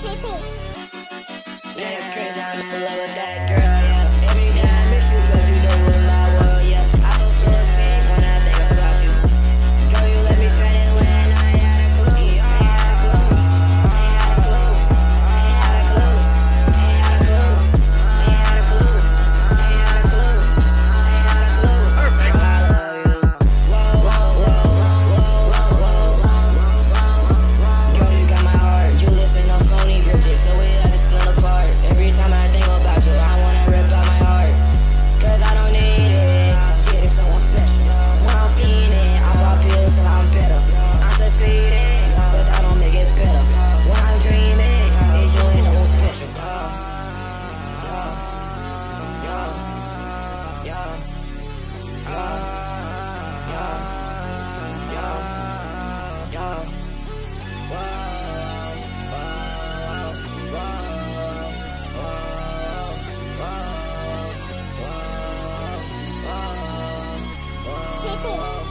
That's crazy, I'm in love with 师傅。